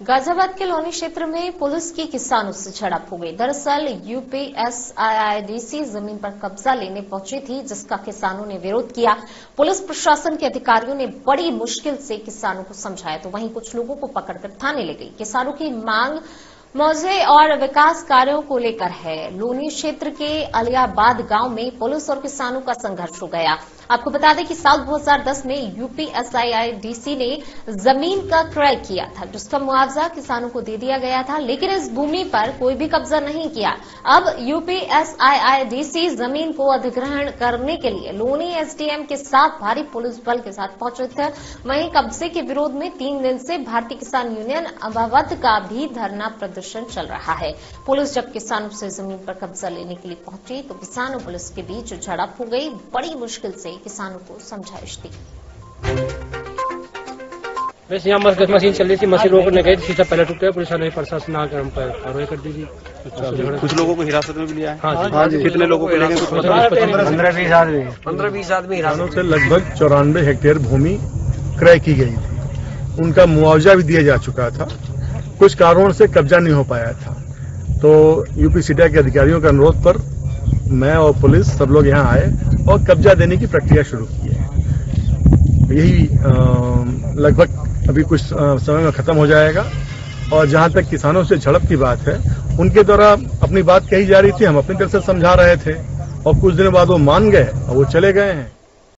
गाजियाबाद के लोनी क्षेत्र में पुलिस की किसानों से झड़प हो गई। दरअसल यूपीएसआईआईडीसी ज़मीन पर कब्जा लेने पहुँची थी, जिसका किसानों ने विरोध किया। पुलिस प्रशासन के अधिकारियों ने बड़ी मुश्किल से किसानों को समझाया तो वहीं कुछ लोगों को पकड़कर थाने ले गई। किसानों की मांग, मौजे और विकास कार्यों को लेकर है। लोनी क्षेत्र के अलियाबाद गाँव में पुलिस और किसानों का संघर्ष हो गया। आपको बता दें कि साल 2010 में यूपीएसआईआईडीसी ने ज़मीन का क्रय किया था। जिसका मुआवजा किसानों को दे दिया गया था, लेकिन इस भूमि पर कोई भी कब्जा नहीं किया। अब यूपीएसआईआईडीसी ज़मीन को अधिग्रहण करने के लिए लोनी एसडीएम के साथ भारी पुलिस बल के साथ पहुँचे थे। वहीं कब्जे के विरोध में तीन दिन से भारतीय किसान यूनियन अभावत का भी धरना प्रदर्शन चल रहा है। पुलिस जब किसानों से ज़मीन पर कब्जा लेने के लिए पहुँची तो किसान पुलिस के बीच झड़प हो गई। बड़ी मुश्किल से किसानों को समझाइश दी वैसे यहाँ मस- मशीन चल रही थी मशीन रोकने गई थी सीधा पहले टूट गया पुलिस ने प्रशासन आकर हम पर कार्रवाई कर दी थी कुछ लोगों को हिरासत में भी लिया है हाँ जी हाँ जी कितने लोगों को लेंगे कुछ पंद्रह बीस आदमी पंद्रह बीस आदमी किसानों से लगभग चौरानवे हेक्टेयर भूमि क्रय की गई थी उनका मुआवजा भी दिया जा चुका था कुछ कारणों से कब्जा नहीं हो पाया था तो यूपी सीडिया के अधिकारियों के अनुरोध पर मैं और पुलिस सब लोग यहाँ आए और कब्जा देने की प्रक्रिया शुरू की है। यही लगभग अभी कुछ समय में खत्म हो जाएगा। और जहाँ तक किसानों से झड़प की बात है, उनके द्वारा अपनी बात कही जा रही थी, हम अपनी तरफ़ से समझा रहे थे। और कुछ दिनों बाद वो मान गए और वो चले गए हैं।